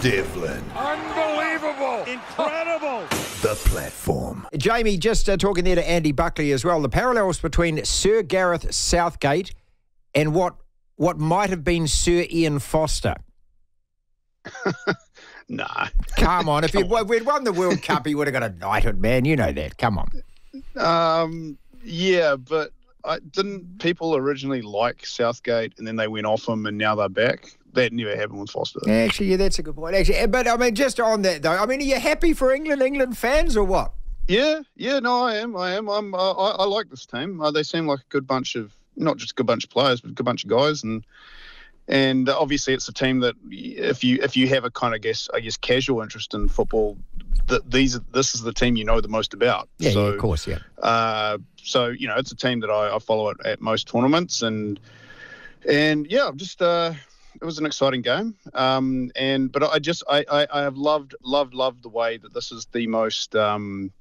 Devlin. Unbelievable. Incredible. The platform. Jamie, just uh, talking there to Andy Buckley as well. The parallels between Sir Gareth Southgate and what what might have been Sir Ian Foster. Nah. Come on, if he'd, we'd won the World Cup, he would have got a knighthood, man. You know that. Come on. Um, yeah, but I, didn't people originally like Southgate and then they went off him and now they're back? That never happened with Foster. Actually, yeah, that's a good point. Actually, eh, but I mean, just on that though, I mean, are you happy for England, England fans, or what? Yeah, yeah, no, I am. I am. I'm. I, I I like this team. Uh, they seem like a good bunch of not just a good bunch of players, but a good bunch of guys, and and obviously it's a team that if you if you have a kind of guess I guess casual interest in football, that these this is the team you know the most about. Yeah, so, yeah, of course, yeah. Uh, so you know, it's a team that I, I follow at, at most tournaments, and and yeah, I'm just uh, it was an exciting game. Um, and but I just I, I I have loved loved loved the way that this is the most um,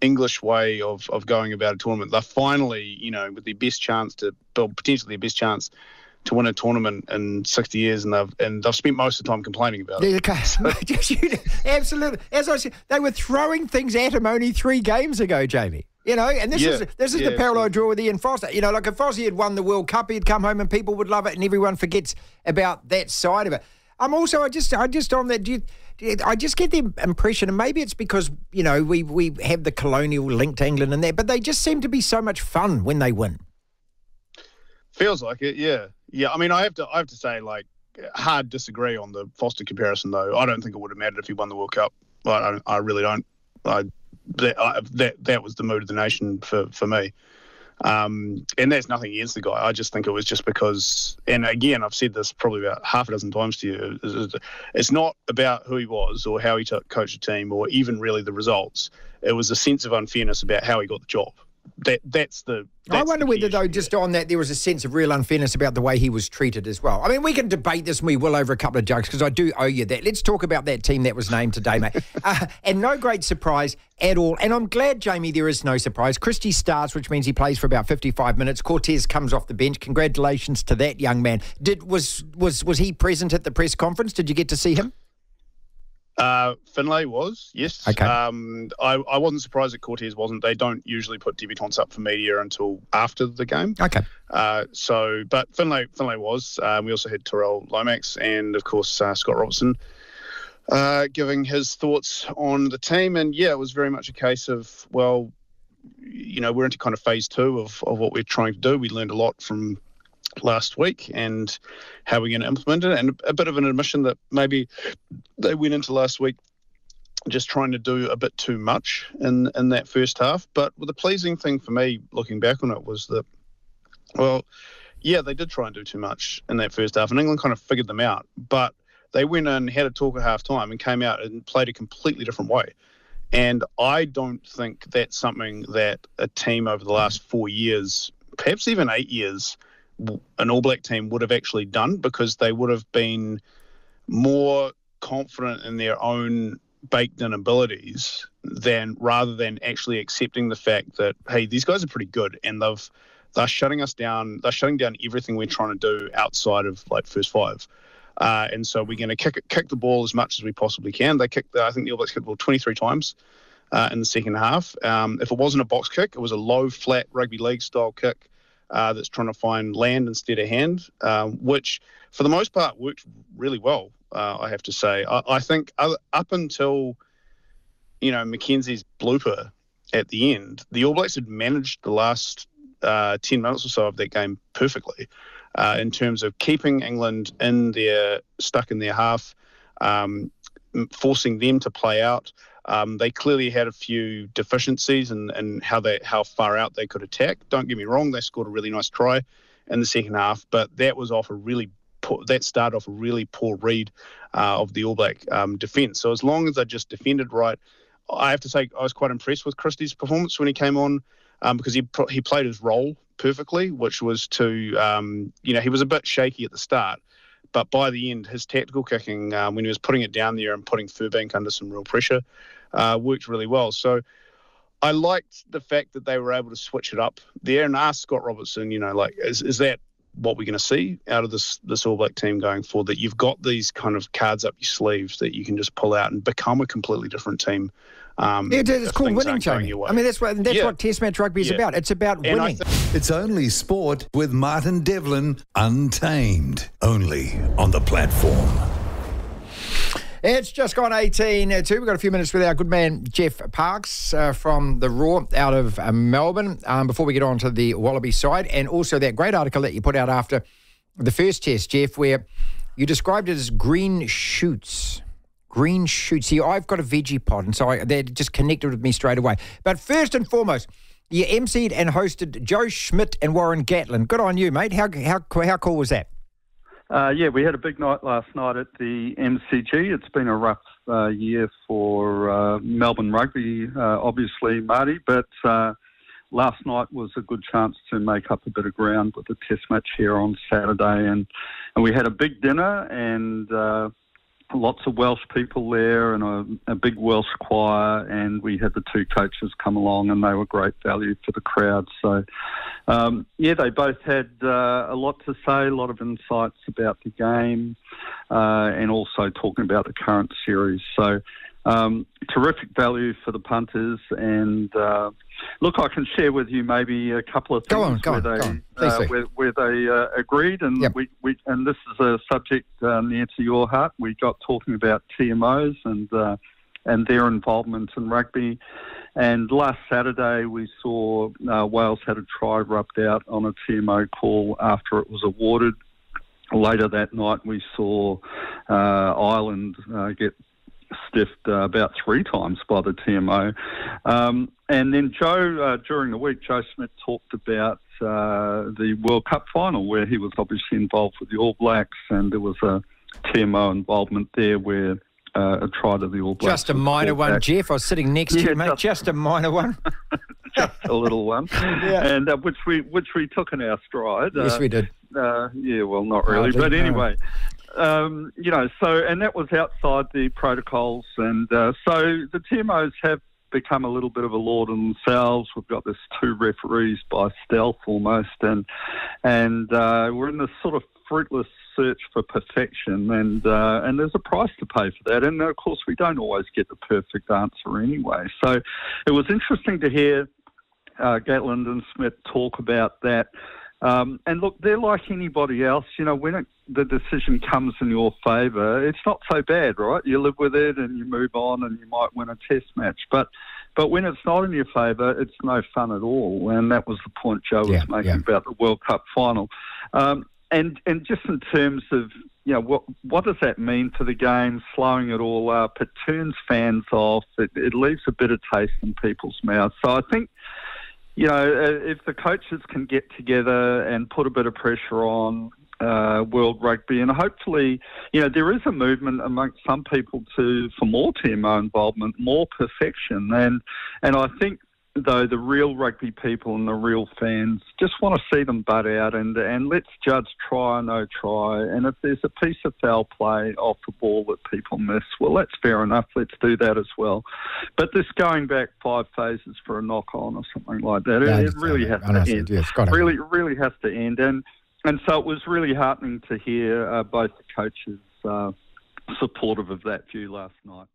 English way of of going about a tournament. They're finally, you know, with the best chance to build potentially the best chance to win a tournament in 60 years, and they've and they've spent most of the time complaining about it. Okay. Absolutely. As I said, they were throwing things at him only three games ago, Jamie. You know, and this Yeah, is this is yeah, the parallel I draw with Ian Foster. You know, like if Foster had won the World Cup, he'd come home and people would love it, and everyone forgets about that side of it. I'm also, I just, I just on that. Do you, do you- I just get the impression, and maybe it's because you know we we have the colonial link to England and that, but they just seem to be so much fun when they win. Feels like it, yeah, yeah. I mean, I have to, I have to say, like, hard disagree on the Foster comparison, though. I don't think it would have mattered if he won the World Cup. I, don't, I really don't. I, that, I, that that was the mood of the nation for for me. Um, and there's nothing against the guy. I just think it was just because, and again, I've said this probably about half a dozen times to you. It's, not about who he was or how he took, coached the team or even really the results. It was a sense of unfairness about how he got the job. That that's the. I wonder the whether, though, just on that, there was a sense of real unfairness about the way he was treated as well. I mean, we can debate this and we will over a couple of jokes because I do owe you that. Let's talk about that team that was named today, mate. uh, and no great surprise at all. And I'm glad, Jamie, there is no surprise. Christie starts, which means he plays for about 55 minutes. Cortez comes off the bench. Congratulations to that young man. Did was was was he present at the press conference? Did you get to see him? Uh, Finlay was, yes. Okay. Um, I, I wasn't surprised that Cortez wasn't. They don't usually put debutants up for media until after the game. Okay. Uh, so, but Finlay, Finlay was. Um, we also had Tyrel Lomax and, of course, uh, Scott Robertson uh, giving his thoughts on the team. And yeah, it was very much a case of, well, you know, we're into kind of phase two of, of what we're trying to do. We learned a lot from last week and how we're going to implement it, and a bit of an admission that maybe they went into last week just trying to do a bit too much in in that first half. But the pleasing thing for me, looking back on it, was that, well, yeah, they did try and do too much in that first half, and England kind of figured them out. But they went in, had a talk at half time, and came out and played a completely different way. And I don't think that's something that a team over the last four years, perhaps even eight years, an All Black team would have actually done because they would have been more confident in their own baked in abilities than rather than actually accepting the fact that hey these guys are pretty good and they've they're shutting us down they're shutting down everything we're trying to do outside of like first five. Uh, and so we're going to kick kick the ball as much as we possibly can. They kicked I think the All Blacks kicked the ball 23 times uh, in the second half. Um, if it wasn't a box kick it was a low flat rugby league style kick uh, that's trying to find land instead of hand, um, which for the most part worked really well. Uh, I have to say. I, I think up until you know McKenzie's blooper at the end, the All Blacks had managed the last uh, ten minutes or so of that game perfectly, uh, in terms of keeping England in their stuck in their half, um, forcing them to play out. Um, they clearly had a few deficiencies in, in how they how far out they could attack. Don't get me wrong; they scored a really nice try in the second half, but that was off a really poor, that started off a really poor read uh, of the All Black um, defence. So as long as they just defended right, I have to say I was quite impressed with Christie's performance when he came on um, because he he played his role perfectly, which was to um, you know he was a bit shaky at the start. But by the end, his tactical kicking, um, when he was putting it down there and putting Furbank under some real pressure, uh, worked really well. So I liked the fact that they were able to switch it up there and ask Scott Robertson, you know, like, is, is that what we're going to see out of this this All Black team going forward. That you've got these kind of cards up your sleeves that you can just pull out and become a completely different team. Um, yeah, it's called winning, Jamie. I mean, that's what that's yeah. what Test match rugby is yeah. about. It's about and winning. Th- it's only sport with Martin Devlin, untamed, only on the platform. It's just gone 18 uh, 2. We've got a few minutes with our good man, Geoff Parkes uh, from The Roar out of uh, Melbourne um, before we get on to the Wallaby side. And also that great article that you put out after the first test, Geoff, where you described it as green shoots. Green shoots. See, I've got a veggie pod, and so I, they just connected with me straight away. But first and foremost, you emceed and hosted Joe Schmidt and Warren Gatland. Good on you, mate. How, how, how cool was that? Uh, yeah, we had a big night last night at the MCG. It's been a rough uh, year for uh, Melbourne rugby, uh, obviously, Marty, but uh, last night was a good chance to make up a bit of ground with the test match here on Saturday. And, and we had a big dinner and uh, lots of Welsh people there and a, a, big Welsh choir, and we had the two coaches come along, and they were great value for the crowd. So, um, yeah, they both had uh, a lot to say, a lot of insights about the game, uh, and also talking about the current series. So, um, terrific value for the punters, and uh, look, I can share with you maybe a couple of things go on, where, on, they, uh, where, where, they uh, agreed, and yep. we, we and this is a subject uh, near to your heart. We got talking about TMOs and uh, and their involvement in rugby. And last Saturday, we saw uh, Wales had a try rubbed out on a TMO call after it was awarded. Later that night, we saw Ireland get stiffed uh, about three times by the TMO. Um, and then Joe, uh, during the week, Joe Schmidt talked about uh, the World Cup final where he was obviously involved with the All Blacks, and there was a TMO involvement there where uh, a try to the All Blacks. Just a minor one, back. Geoff. I was sitting next yeah, to you, mate. Just, just a minor one. just a little one, yeah. and uh, which we which we took in our stride. Yes, we did. Uh, yeah, well, not really, but anyway, um, you know, so and that was outside the protocols, and uh, so the TMOs have become a little bit of a law to themselves. We've got this two referees by stealth almost, and and uh, we're in this sort of fruitless search for perfection, and uh, and there's a price to pay for that. And of course, we don't always get the perfect answer anyway. So it was interesting to hear uh, Gatland and Schmidt talk about that. Um, and look, they're like anybody else. You know, when it, the decision comes in your favour, it's not so bad, right? You live with it and you move on, and you might win a test match. But but when it's not in your favour, it's no fun at all. And that was the point Joe was yeah, making yeah. about the World Cup final. Um, and and just in terms of you know what what does that mean for the game? Slowing it all up, it turns fans off. It, it leaves a bitter taste in people's mouths. So I think you know, uh, if the coaches can get together and put a bit of pressure on uh, World Rugby, and hopefully, you know, there is a movement amongst some people to for more TMO involvement, more perfection, and and I think though the real rugby people and the real fans just want to see them butt out and and let's judge try or no try. And if there's a piece of foul play off the ball that people miss, well, that's fair enough. Let's do that as well. But this going back five phases for a knock on or something like that, yeah, it, it really has to end. Yeah, really, really has to end. And and so it was really heartening to hear uh, both the coaches uh, supportive of that view last night.